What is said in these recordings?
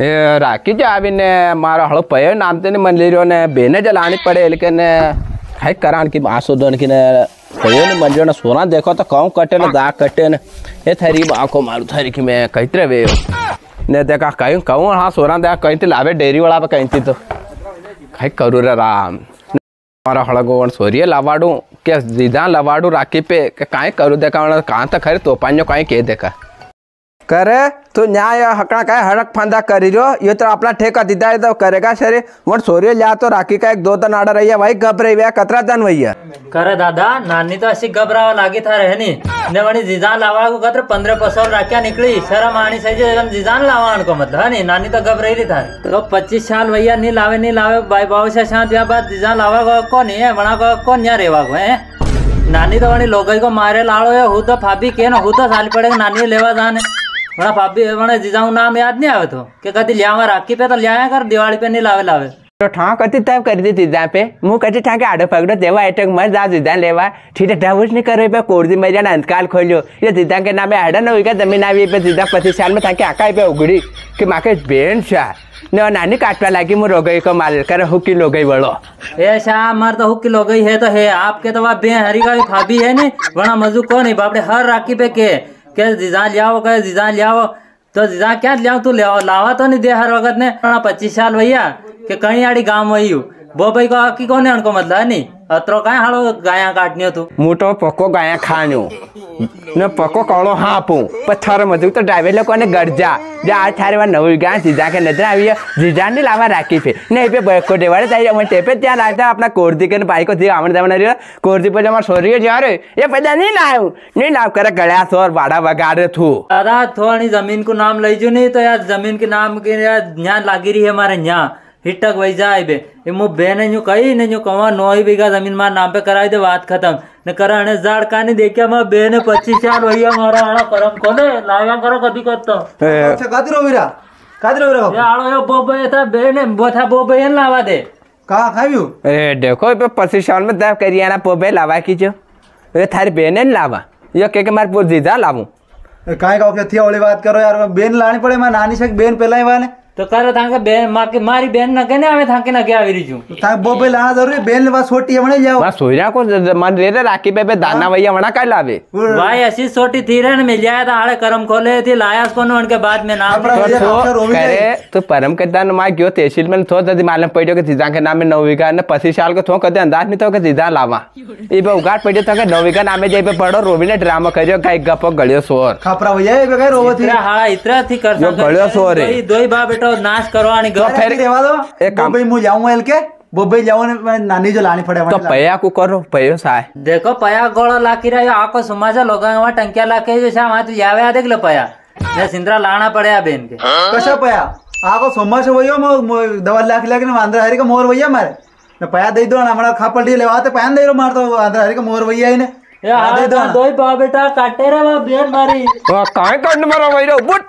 એ રાખી જ આવીને મારો હળો પયો નામ તેને મને લઈ રહ્યો ને બેને જ લાણી પડે એટલે કે ને હાઈ કરાણ કે આસો દન કે ને પયો ને મને ને સોના દેખો તો કહું કટે ને દા કટે ને એ થારી આંખો મારું થારી કે મેં કઈતરે વેયો ને દેખા કહ્યું કહું હા સોના દે કઈથી લાવે ડેરી વાળા પર કઈથી તો કઈ કરું રે રામ મારા હળગોવણ સોરીએ લવાડું કે સીધા લવાડું રાખી પે કે કાંઈ કરું દેખા કાં તો ખરી તોપાન્યો કાંઈ કે દેખા करे तो न्याय हकड़ा का हड़क फंदा करी जो। ये तो अपना ठेका दीदा है तो करेगा शरीर? वन सोरियो लिया तो राखी का एक दो तन आडर रही है भाई घबरे हुआ कतरा तन भैया करे दादा, नानी तो अशी घबरावा लागी था रहनी। ने वणी जिजान लावा को कत्र पंद्रह पसोल राख्या निकली। शर्म आनी सही हम जिजान लावा को मतलब है नी? नानी तो घबराई था। तो पच्चीस साल भैया नहीं लावे नहीं लावे भाई बाबू से शांत या बात जिजान लावा को को नहीं है, वणा को को न्या रेवा को, है? नानी तो वणी लोगई को मारे लाड़ो है, हूँ तो फाबी के ना हूँ तो साल पड़ेगा वणा फाबी वणा जिजाऊ नाम याद नहीं आवे तो के कदी लियावा राखी पे तो लिया कर दिवाली पे नहीं लावे लावे तो ठा कति तब कर दी तीजा पे मुँह कति ठा के आडो पकड़ो देवा एटक मत जा जीजा लेवा ठीक है डाबुस नहीं करे पे कोर्दी मेरा ना अंतकाल खोलो ये जीजा के नाम आडा न हुई ज़मीन आई पे जीजा पच्चीस साल में था के आका पे उगड़ी कि माँ के बेन छा ने नानी काटवा लगी मुँह रोगई को मार कर हुकी लोगई बड़ो ए मर तो हुक्की लोग गई है तो है आपके तो वहाँ बे हरी का भी भाभी है नहीं वरना मजू को नहीं बापड़े हर राखी पे के के जीजा लियाओ के जीजा लियाओ तो जीजा क्या लियाओ तू लियाओ लावा तो नहीं दे हर वक्त ने वरना पच्चीस साल भैया के कहीं बबई को की कोने अणको मतलब नि? अत्रो काय हालो गाया काटन्यो तू? मोटो तो पको गाया खान्यो। न पको कळो हापो। पत्थर मजू तो ड्राइवर लोको ने गर्जा। आ थारे वा नवी जीजा के नज़र आवी जीजा ने लावा राखी फे पे बको देवाड़े जाई हम टेपे त्या लागता अपना कोर्दी के को जावन रे कोर्दी पे जमा सोरी जा रे ये पैदा नहीं लायो नहीं लाव करे सोर बगाड़े थू अरे थोड़ी ज़मीन को नाम लई नहीं तो यार ज़मीन के नाम के यार लागी रही है हमारे हिटक वैजा आई बे ये मु बे ने यूं कही ने यूं कवा नौ ही बीघा जमीन मार नाम पे कराई दे बात खत्म ने करा हने जाड़ कानी देखिया मैं बे ने 25 साल होया मारा आना करम कोने लाया करो कदी करतो अच्छा कादी रो वीरा कादी रो रे ये आलो यो बोबे था बे ने बोथा बोबे ने लावा दे कहां खावियो अरे देखो पे 25 साल में दाव करिया ना बोबे लावा की जो अरे थारी बेने लावा यो के के मार पूर जीजा लावू કાંઈક વખતથી ઓલી વાત કરો યાર બેન લાણી પડે માં નાની છે બેન પેલા વાને તો કરે તાંકે બેન માકે મારી બેન ના કને આવે તાંકે ના કે આવી રીજું તા બોબે લા દોરે બેન વા સોટી હમણે જાવ બા સોયરા કો મન રે રે રાખી બે બે દાના વૈયા હમણા કાઈ લાવે ભાઈ એસી સોટી થી રે ને મે લ્યા તા હાડે કરમ ખોલે થી લાયાસ કોનો અન કે બાદ મે ના કરે તો પરમ કદાન માં ગયો તહેસીલ મેં થો તદી માલમ પડ્યો કે દીધા કે નામે નવ વીઘા ને 25 સાલ કે થો કદે અંદાજ ની તો કે દીધા લાવા એ બે ઉગાટ પડ્યો તો કે નવ વીઘા નામે જઈ બે પડો રોવીને ડ્રામા કર્યો કાઈ ગપો ગળ્યો સોર ખાપરા વૈયા બે કાઈ રોવો થી હાળા ઇતરા થી કરતો ગળ્યો સોર દોઈ બા બેટો તો નાશ કરવાની ફેરી દેવા દો એ કામ ભાઈ હું જાઉં એલ કે બોબે જાઉં ને નાની જો લાણી પડે તો પયા કુ કરો પયો સાય દેખો પયા ગોળો લાકી રહ્યો આખો સમાજા લોગાવા ટંક્યા લાકે જો શા માં તું આવે આ દેખલે પયા ને સિંદ્રા લાણા પડ્યા બેન કે કશો પયા આખો સમાજ વયો દવા લાખ લાખ ને વાંદરા હારી કે મોર વયા મારે ને પયા દઈ દો ને હમણાં ખાપડી લેવા તો પયા દઈ દો મારતો વાંદરા હારી કે મોર વૈયા ને એ આ દઈ દો દોઈ બા બેટા કાટે રે બા બેન મારી કાઈ કાંડ મારા વૈરો બુટ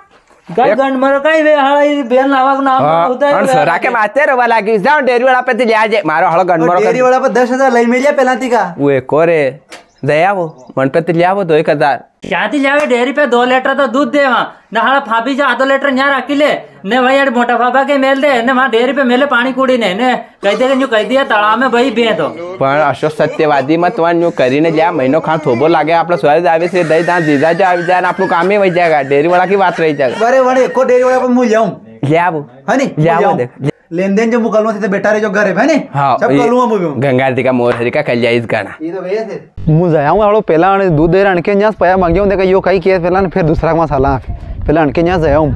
મારો હળો ગણમરો દસ હજાર લઈ મેળ્યા પેલાથી કા? ઓએ કોરે. दया वो मन पे तिलिया वो दो एक हज़ार। क्या तिलियावे डेयरी पे दो लीटर तो दूध दे वहाँ। ना हड़ा फाबी जा आधो लीटर यहाँ रखी ले। ने वही अड़ मोटा फाबा के मेल दे। ने वहाँ डेयरी पे मेले पानी कूड़ी ने। ने कह दे न्यू कह दिया तालाब में वही बे तो पर अशोक सत्यवादी मत वहाँ न्यू करी ने जा महीनो खान थोबो लागे। आपने स्वर्ग आवे से दही दान जीजा जा आवी जाए आपको काम ही वही जाएगा डेयरी वाला की बात रही जाएगा अरे वड़े को डेयरी वाला को मुझे जाऊँ ले आवो है नी? ले देख लेन देन जो मुकलवा थे तो बेटा रे जो घर है ने हाँ सब कलवा मुबे गंगा जी का मोर हरी का कल जाइस गाना। ये तो वे से मु जाऊँ हड़ो पहला दूध दे रण के न्यास पया मांगियो देखा यो कई केस पहला फिर दूसरा मा साला पहला रण के न्यास जाऊँ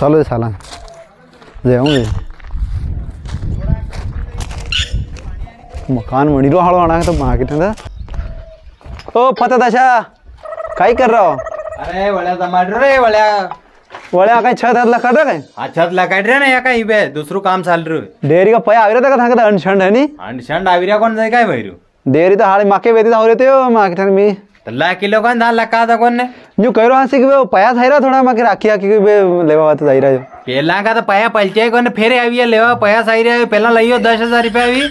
चलो साला जाऊँ मकान मणि रो हड़ो आना तो माँ कितने ओ फतेह दशा काई कर रहा हो? अरे वड़ा टमाटर रे वड़ा। वड़े आका छत हत लखड़ रहे छत लखड़ रहे ना या काही बे दूसरो काम चाल डेरी का पया आविरा तक थांग ता अनछंड है नी? कोण जाय काय भैरू? डेरी तो हाळे माके वेदी धाव रेते तो माके ठन मी। तल्ला तो किलो कोण धा लका दा कोण ने? जो करो हाँ, हसी के पया थाइरा थोड़ा माके राखी आकी के बे लेवा वात जाई रहा पेला का तो पया पलचे कोण फेरे आविया लेवा पया साई पेला लइयो 10000 रुपया आवी।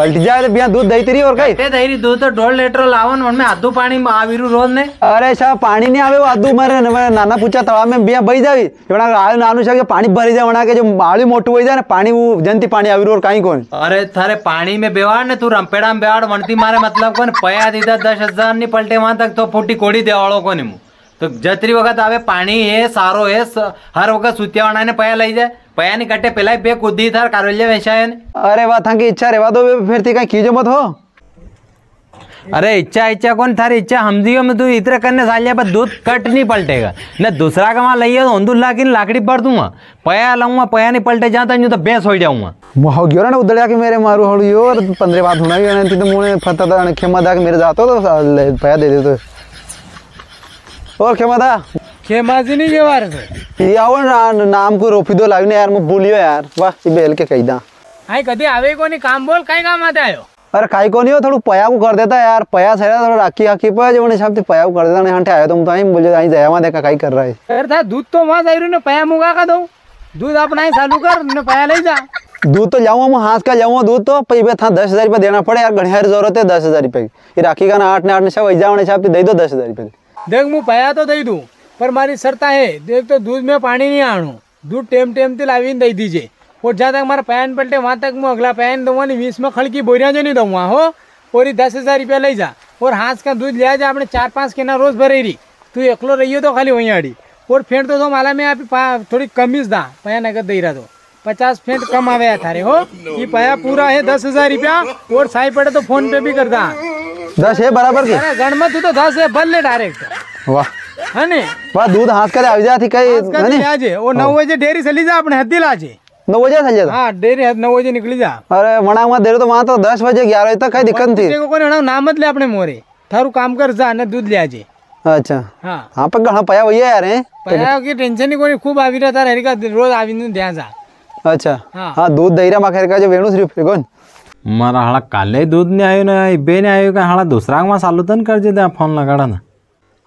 પલટી જાય એટલે ત્યાં દૂધ દઈ તરી ઓર કઈ તે દઈ દૂધ તો દોઢ લીટર લાવો ને મને આધું પાણી આવીરું રોજ ને. અરે સાહેબ પાણી નહીં આવે આદુ મારે ને મને નાના પૂછા તળાવમાં બે ભાઈ જાવી. એવડા આવ્યું નાનું છે કે પાણી ભરી જાય વણા કે જો બાળ્યું મોટું હોય જાય ને પાણી હું જનતી પાણી આવી રહ્યું કાંઈ કોણ. અરે તારે પાણી में બેવાડ ને તું રંપેડા में બેવાડ વણતી મારે મતલબ કોને પયા દીધા દસ હજારની પલટે માં તક તો ફૂટી કોડી દેવાળો કોને હું તો જતરી વખત આવે પાણી એ સારો એ હર વખત સુત્યાવાળા ને પયા લઈ જાય. पयानी कटे पहला बे कुदी थार कारोल्य वेशायन। अरे वा थांकी की इच्छा रेवा दो फिर थी कहीं कीजो मत हो। अरे इच्छा इच्छा कौन थारी? इच्छा हम दियो में तू इतरे करने साले पर दूध कट नहीं पलटेगा। न दूसरा कमा लइयो तो उन्दू लाख लाकड़ी पड़ दूँगा। पया लाऊँगा पया नहीं पलटे जाता यूँ तो बेस हो जाऊँगा। हो गयो ना उदड़िया के मेरे मारू हड़ू और तो पंद्रह बात होना भी तो मुँह फता ने खेमा दा के मेरे जातो तो पया दे दे तो और खेमा दा खेमाजिनी के बारे में याव ना, नाम को रोपी दो लावी यार बोलियो यार। वाह बेल के कही दा। आई कदी आवे को नहीं काम बोल काई काम आता आयो अरे काई को नहीं हो थोड़ा पया को कर देता यार पया सही थोड़ा राखी आखी पया जो हिसाब से तो पया को कर देता नहीं हंटे आयो तुम तो आई बोल आई जया मा देखा काई कर रहा है। अरे था दूध तो वहाँ जाई ने पया मुगा का दो। दूध अपना ही चालू कर ने पया ले जा। दूध तो लाऊँगा मैं हाथ का लाऊँगा दूध तो पे था दस हज़ार रुपया देना पड़े यार घड़ी ज़रूरत है दस हज़ार रुपये की। राखी का ना आठ ने आठ ने सब वही जाओ हिसाब से तो दे दो दस हज़ार रुपये। देख मुँह पया तो दे दूँ। पर मारी सरता है एक तो दूध में पानी नहीं आनो दूध टेम टेम ते लाई दई दीजिए और जहाँ तक मारा पैन पलटे वहाँ तक मैं अगला पैन दूँगा नहीं बीस में खड़की बोरिया जो नहीं दूँगा हो और ही दस हज़ार रुपया ले जा और हाँस का दूध ले जा अपने चार पाँच के रोज भरे रही तू एकलो रही तो खाली वहीं आड़ी और फेंट तो माला में आप थोड़ी कमीज दा पैन अगर दे रहा तो पचास फेंट कम आया थारे हो ये पया पूरा है दस हज़ार रुपया और साई पड़े तो फ़ोन पे भी कर दस है बराबर गण मत तो दस है बल डायरेक्ट वाह दूध हाथ करे आवी जाती कई हने आजे ओ 9 बजे डेरी चली जा अपन हदी लाजे 9 बजे चल जा हाँ डेरी है 9 बजे निकली जा अरे वणा वा देर तो वा तो 10 बजे 11 बजे तक कई दिक्कत नहीं थी को कोने ना नाम ले अपने मोरे थारू काम कर जा ने दूध ले आजे अच्छा हाँ हाँ पर घणा पया होया यार पया की टेंशन नहीं कोनी खूब आवी रहा तारे का रोज आवी ने ध्यान जा अच्छा हाँ दूध दहीरा माखे का जो वेणु श्री फेगोन मारा हाला काले दूध ने आयो ना इबे आयो का हाला दूसरा मा सालुतन कर जे फ़ोन लगाड़ा ना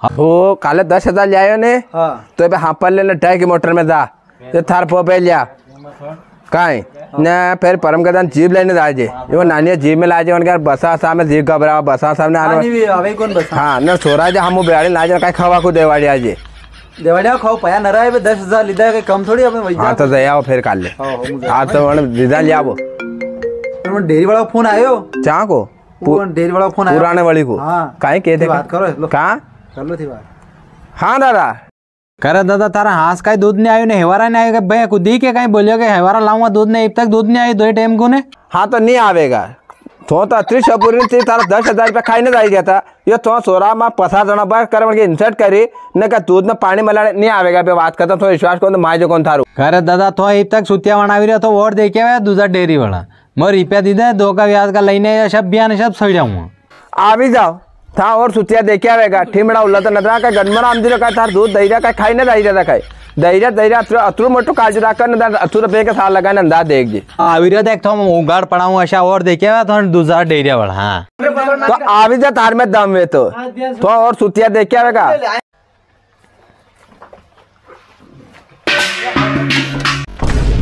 हो काले दस हज़ार लिया ने? हाँ। तो हाँ पर लेना ढाई की मोटर में था ये थार पो पे लिया। काई? ने फिर परम कदम जीप लेने जा जे। वो नानिया जीप में ला जे उनके बसा सा में जीप घबरा बसा सामने आने कौन बसा? हाँ ने छोरा जे हम बेड़ी ला जे काई खावा को देवाड़ी आजे देवाड़ी खाओ पया न रहा दस हज़ार लीधा कम थोड़ी अपने वही हाँ तो जाओ फिर काल ले। हाँ तो वन ले डेरी वाला फ़ोन आयो? चा को? डेरी वाला फ़ोन आयो। पुराने वाली को? हाँ। काई के बात करो કરલો થી વાત હા દાદા કરે દાદા તારા હાસ કાંઈ દૂધ ને આવ્યું ને હેવારા ને આવ્યું કે ભાઈ કુદી કે કાંઈ બોલ્યો કે હેવારા લાવવા દૂધ ને એક તક દૂધ ને આવ્યું દો ટાઈમ કોને हाँ तो नहीं आवेगा तो तो अत्रीस अपूरी थी तारा दस हजार रुपया खाई नहीं गया था ये तो सोरा में पसार जना बार कर के इंसर्ट करी न का दूध में पानी मिला नहीं आवेगा पे बात करता तो विश्वास करो तो माजो कौन थारू કરે દાદા તો એક તક સુત્યાવાળા આવી રહ્યો તો ઓર દેખે આવ્યા દૂધા ડેરી વાળા મોર રૂપિયા દીધા દો का व्याज का લઈને આવ્યા सब बिया ने सब सही जाऊँ आ भी जाओ था और सुतिया देखे आवेगा ठीमड़ा उल्लत तो नदरा का गनमरा आमदीरो का था दूध दहीरा का खाई ना दहीरा रखा दहीरा दहीरा अतुर अतुर मोटो काज राकर ना अतुर पे के लगा ना अंदाज देख जी। आविरो देख तो हम पड़ा पड़ाऊं ऐसा और देखे तो दूसरा डेरिया बड़ा हाँ। तो आवी तार में दम वे तो। तो और सुतिया देखे आवेगा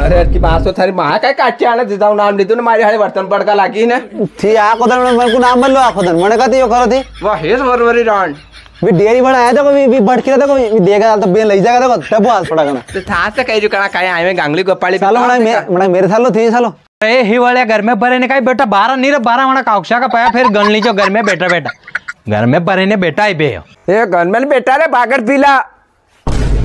अरे की बात तो थारी माँ काय काटची दे दाऊ नाम देतो ना मारी हाडे बर्तन पडका लागी ना? थी आखोदन मन को नाम बोललो आखोदन मने का यो थी वाह हेच बरोबरी रांड भी डेरी बड़ा आया देखो तो, कभी भी भटकी था कभी तो, देगा तो बेन ले जाएगा देखो तब आस पड़ा गना तो था से कह जो करा काय आए में गांगली गोपाली चलो मने मना मेरे सालो थी सालो ए ही वाले घर में भरे ने काय बेटा बारह नीर रे वाला काक्षा का पाया फिर गणली जो घर में बैठा बैठा घर में भरे ने बेटा ही बे. ए घर में बेटा रे बागर पीला.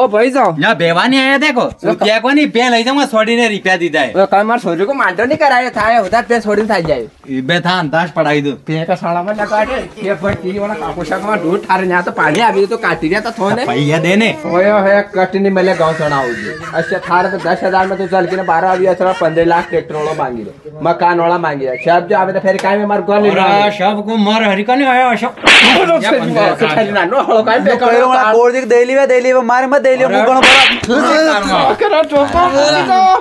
ઓ ભાઈ જાઓ ના બેવાની આયા દેખો રૂપિયા કોની બે લઈ જાવ છોડીને રૂપિયા દીધા હે કાલ માર છોરી કો માંડો નહીં કરાયો થાય હોતા પે છોડીને થઈ જાય બે થા અંદાજ પડાવી દો પે કા શાળામાં ના કાઢે કે ભટી ઓલા કાપોશા માં ઢોર ઠારે ના તો પાણી આવી તો કાઢી રહ્યા તો થોને પૈયા દે ને ઓયો હે કટ ની મલે ગાવ સણાવું છે અચ્છા થારે તો 10000 માં તો ચાલ કે 12 આવી અથવા 15 લાખ ટ્રેક્ટર ઓળો માંગી લો મકાન ઓળા માંગી રહ્યા સાહેબ જો આવે તો ફેર કાઈ માર ગોલ નહીં સાહેબ કો માર હરિકા ને આયા સાહેબ નો હળો કાઈ બે કોર દેખ દેલી વે દેલી વે માર મત દઈ લીવે હું ઘણો બરાબર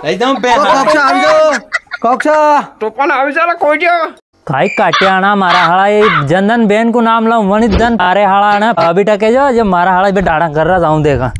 લઈ જાઉં બે કક્ષા આવી જાઓ કક્ષા ટોપાનો આવી ચાલે કોઈ જો खाई काटे आना मारा हाड़ा ये जनधन बेन को नाम लाऊं वनित धन अरे हाड़ा आना अभी टके जो जो मारा हाड़ा बे डाड़ा कर रहा जाऊं देखा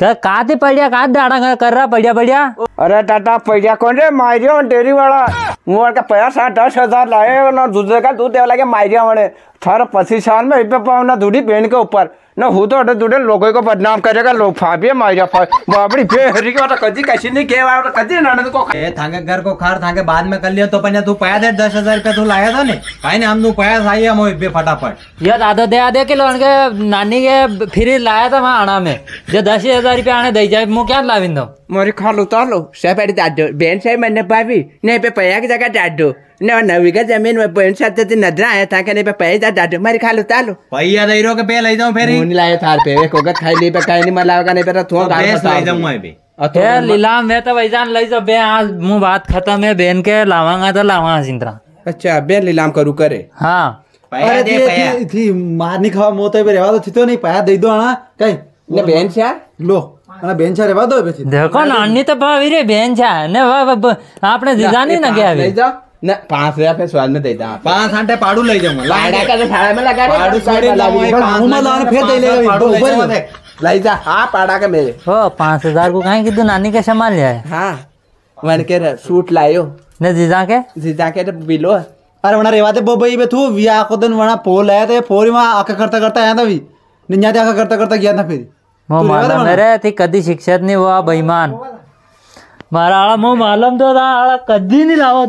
का काते पड़िया का डाड़ा कर रहा पड़िया पड़िया अरे टाटा पैसा कौन रे मारियो डेरी वाला मोर का पैसा दस हजार लाए ना दूध का दूध देवा लगे मारिया मैंने थारा पच्चीस साल में इतना पाऊँ दूधी पेन के ऊपर। ना हूँ तो दूधे लोगों को बदनाम करेगा लोग फाबिया मारिया बाबड़ी फेरी के वाला कदी कैसी नहीं के वाला कदी ननद को ए थांगे घर को खार थांगे बाद में कर लिया तो पन्या तू पया दे दस हज़ार रुपया तू लाया था ने काई ने हम तू पया साई हम बे फटाफट। ये आधा दे आधे किलो के नानी के फिर लाया था वहाँ आना में। जो दस हज़ार रुपया आने दे जाए मुँह क्या लाविन दो मोरी खा लो तो लो। सब अरे दादो बेन से मैंने पावी नहीं पे पैया की जगह दादो। नवी का ज़मीन में बेन से तो नज़र आया था कि नहीं पे पैसा दादो मारी खा लो तालो पैया दे रो के पे ले जाऊँ फिर? मुँह नहीं लाया थार पे एक होगा खाई ली पे कहीं नहीं मलावेगा नहीं पे तो थोड़ा गाल ले जाऊँ मैं भी तो ये लीलाम में तो वैजान लई सब बे आज मुँह बात खत्म है बेन के लावांगा तो लावा सिंतरा अच्छा बेन लीलाम करू करे। हाँ। पैया अरे दे थी- थी- थी मारनी खावा मोते पे रेवा तो थी तो नहीं पाया दे दो आना। कहीं। ने बेन से लो। दो बे थी देखो नानी तो भाभी रे बेन छा। ने वा- वा- वा- आपने जिजानी ना क्या ले अभी जाओ न पाँच हज़ार पे स्वाद में दे दा। पाँच आंटे पाड़ू ले जाऊँगा। लाड़ा का तो में लगा रे पाड़ू छोड़ी लाऊं पर में लाने फिर दे लेगा। पाड़ू ले ऊपर जाऊँगा। लाई जा हाँ पाड़ा का मेरे। हो पाँच हज़ार को कहीं कि तू नानी के संभाल जाए हाँ वन के सूट लायो। ने जीजा के? जीजा के तो बिलो अरे वना रेवा ते बोबई बे थू विया को दिन वना पोल आया थे पोरी में आका करता करता आया था भी। निन्या ते आका करता करता गया था फिर। तू दे मालूम? मेरे थी कदी शिक्षक नहीं हुआ बेईमान। मारा आला मुँह मालूम तो था आला कदी नहीं लावा